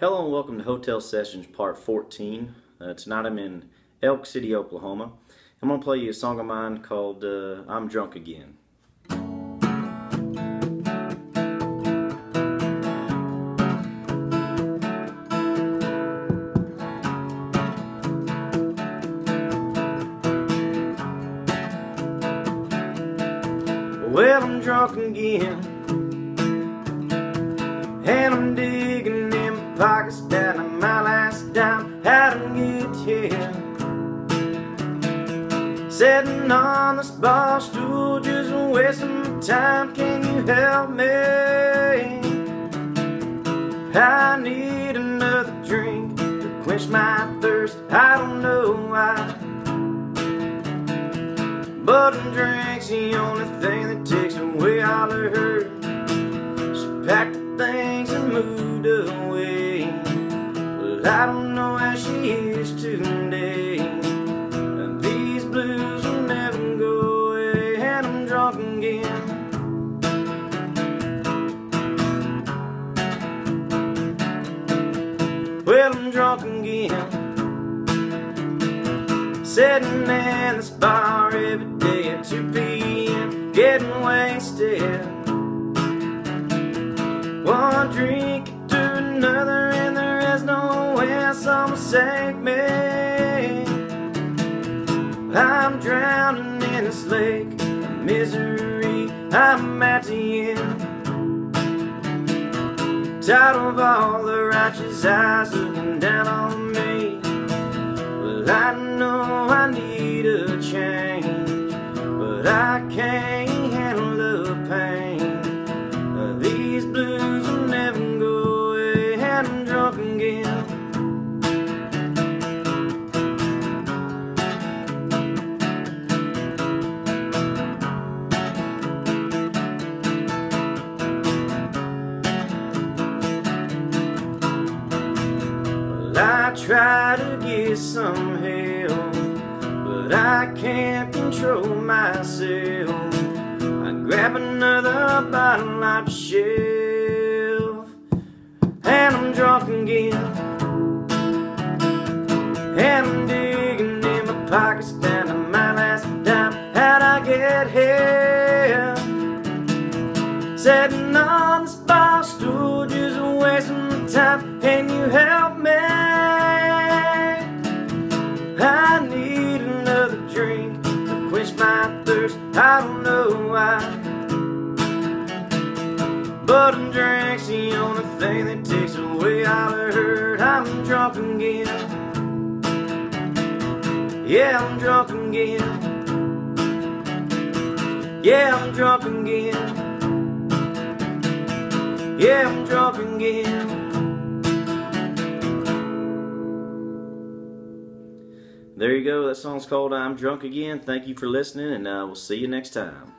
Hello and welcome to Hotel Sessions Part 14. Uh, tonight I'm in Elk City, Oklahoma. I'm going to play you a song of mine called uh, I'm Drunk Again. Well, I'm drunk again And I'm digging pockets down to my last dime How to get here Sitting on this bar stool Just wasting my time Can you help me? I need another drink To quench my thirst I don't know why but a drink's the only thing that takes away all the hurt. Is today. And these blues will never go away. And I'm drunk again. Well, I'm drunk again. Sitting in this bar every day at 2 p.m. Getting wasted One drink I'm drowning in this lake of misery. I'm at the end. Tired of all the righteous eyes looking down on me. Well, I know I need a change But I can't Well, I try to get some help, but I can't control myself. I grab another bottle off the shelf, and I'm drunk again. And I'm digging in my pockets down to my last dime. How'd I get here? Sitting on this bar stool, just wasting my time. Can you help me? Why. But a drink's the only thing that takes away all the hurt. I'm drunk again. Yeah, I'm drunk again. Yeah, I'm drunk again. Yeah, I'm drunk again. There you go. That song's called I'm Drunk Again. Thank you for listening, and uh, we'll see you next time.